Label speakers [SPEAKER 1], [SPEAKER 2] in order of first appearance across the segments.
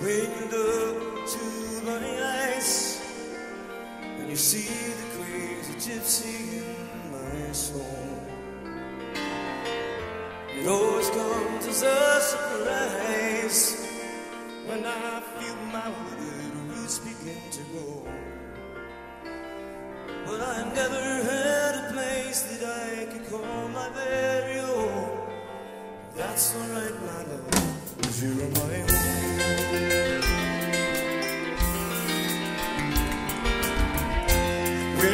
[SPEAKER 1] Look to my eyes and you see the crazy gypsy in my soul, it always comes as a surprise when I feel my withered roots begin to grow. But I never had a place that I could call my very own. That's alright, my love, 'cause you're my home.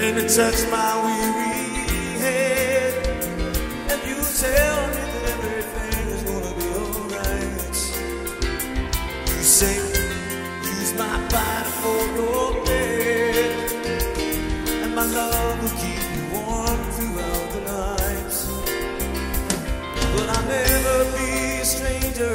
[SPEAKER 1] When you touch my weary head. And you tell me that everything is gonna be alright, you say, use my body for your bed, and my love will keep you warm throughout the night. But I'll never be a stranger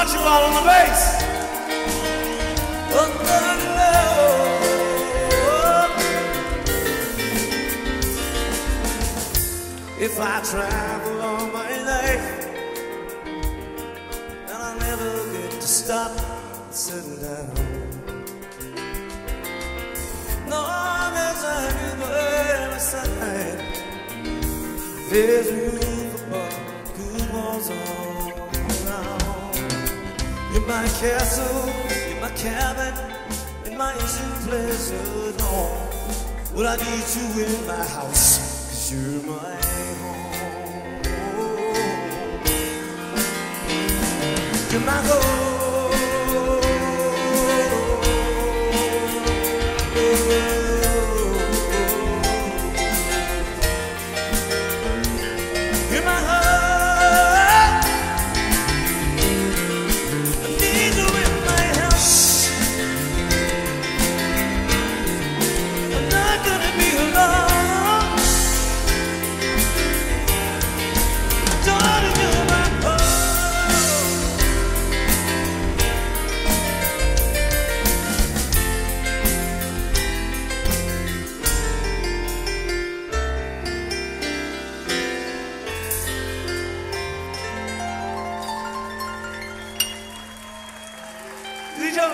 [SPEAKER 1] Ball on the bass. If I travel all my life, and I never get to stop and settle down. No, there's a river beside. There's a my castle, you're my cabin, in my easy pleasure home. Oh, well, I need you in my house, cause you're my home. You're my gold. 以上。